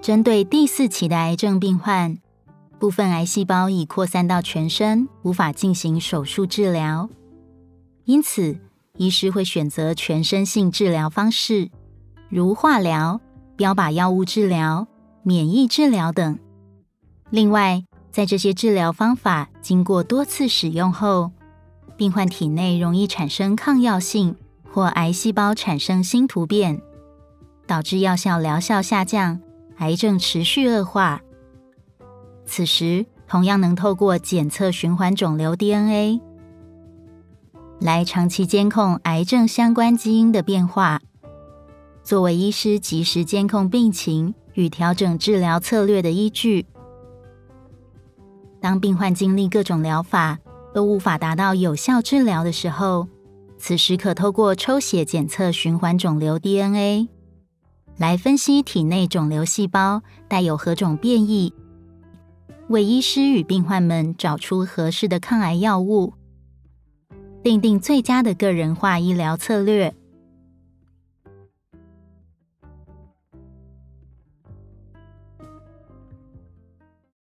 针对第四期的癌症病患，部分癌细胞已扩散到全身，无法进行手术治疗，因此医师会选择全身性治疗方式，如化疗、标靶药物治疗、免疫治疗等。另外，在这些治疗方法经过多次使用后，病患体内容易产生抗药性，或癌细胞产生新突变，导致药效疗效下降。癌症持续恶化，此时同样能透过检测循环肿瘤 DNA 来长期监控癌症相关基因的变化，作为医师及时监控病情与调整治疗策略的依据。当病患经历各种疗法都无法达到有效治疗的时候，此时可透过抽血检测循环肿瘤 DNA。来分析体内肿瘤细胞带有何种变异，为医师与病患们找出合适的抗癌药物，订定最佳的个人化医疗策略。